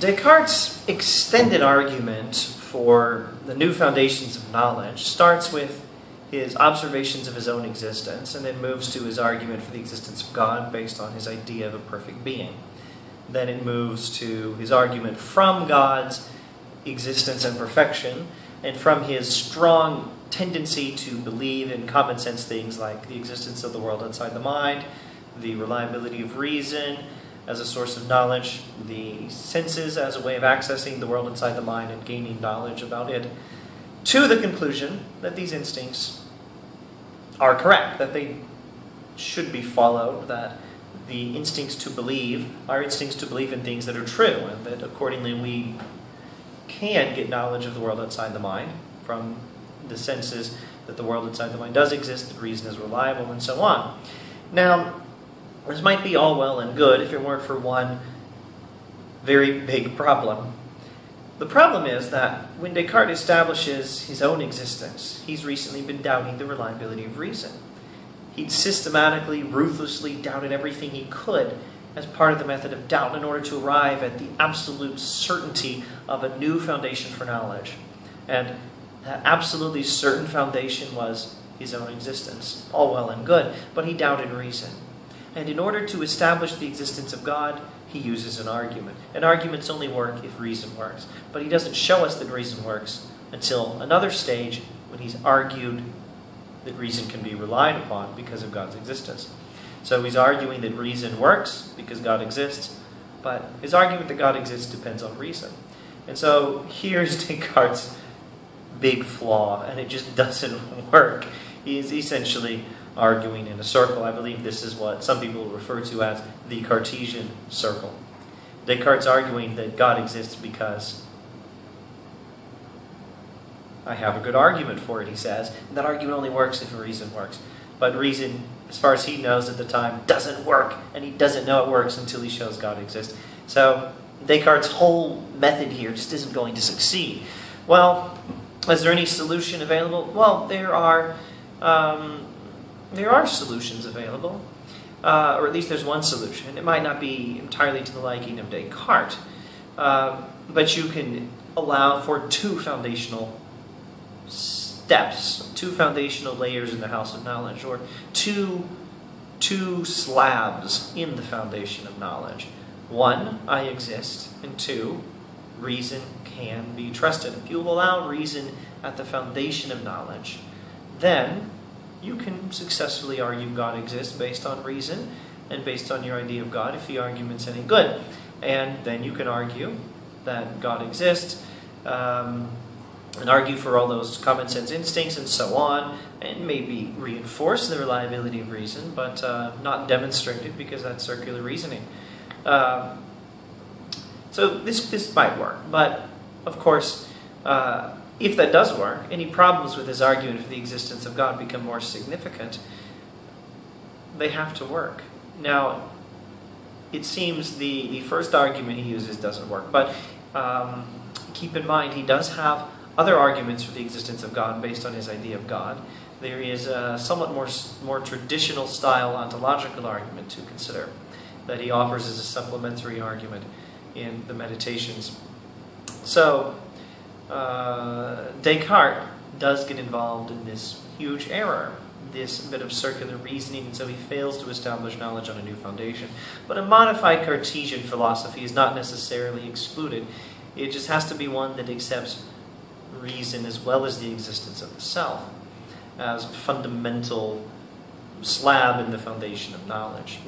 Descartes' extended argument for the new foundations of knowledge starts with his observations of his own existence and then moves to his argument for the existence of God based on his idea of a perfect being. Then it moves to his argument from God's existence and perfection and from his strong tendency to believe in common sense things like the existence of the world outside the mind, the reliability of reason as a source of knowledge, the senses as a way of accessing the world inside the mind and gaining knowledge about it, to the conclusion that these instincts are correct, that they should be followed, that the instincts to believe are instincts to believe in things that are true, and that accordingly we can get knowledge of the world outside the mind from the senses that the world inside the mind does exist, that reason is reliable, and so on. Now, this might be all well and good if it weren't for one very big problem. The problem is that when Descartes establishes his own existence, he's recently been doubting the reliability of reason. He'd systematically, ruthlessly doubted everything he could as part of the method of doubt in order to arrive at the absolute certainty of a new foundation for knowledge. And that absolutely certain foundation was his own existence. All well and good, but he doubted reason. And in order to establish the existence of God, he uses an argument. And arguments only work if reason works. But he doesn't show us that reason works until another stage when he's argued that reason can be relied upon because of God's existence. So he's arguing that reason works because God exists, but his argument that God exists depends on reason. And so here's Descartes' big flaw, and it just doesn't work. He's essentially arguing in a circle. I believe this is what some people refer to as the Cartesian circle. Descartes arguing that God exists because I have a good argument for it, he says. And that argument only works if reason works. But reason, as far as he knows at the time, doesn't work, and he doesn't know it works until he shows God exists. So Descartes' whole method here just isn't going to succeed. Well, is there any solution available? Well, there are. Um, there are solutions available, uh, or at least there's one solution. It might not be entirely to the liking of Descartes, uh, but you can allow for two foundational steps, two foundational layers in the house of knowledge, or two, two slabs in the foundation of knowledge. One, I exist, and two, reason can be trusted. If you allow reason at the foundation of knowledge, then you can successfully argue God exists based on reason and based on your idea of God if the argument's any good. And then you can argue that God exists um, and argue for all those common sense instincts and so on, and maybe reinforce the reliability of reason, but uh, not demonstrate it because that's circular reasoning. Uh, so this, this might work, but of course, uh, if that does work, any problems with his argument for the existence of God become more significant. They have to work. Now, it seems the, the first argument he uses doesn't work, but um, keep in mind he does have other arguments for the existence of God based on his idea of God. There is a somewhat more, more traditional style ontological argument to consider that he offers as a supplementary argument in the Meditations. So, uh, Descartes does get involved in this huge error, this bit of circular reasoning, and so he fails to establish knowledge on a new foundation. But a modified Cartesian philosophy is not necessarily excluded. It just has to be one that accepts reason as well as the existence of the self as a fundamental slab in the foundation of knowledge.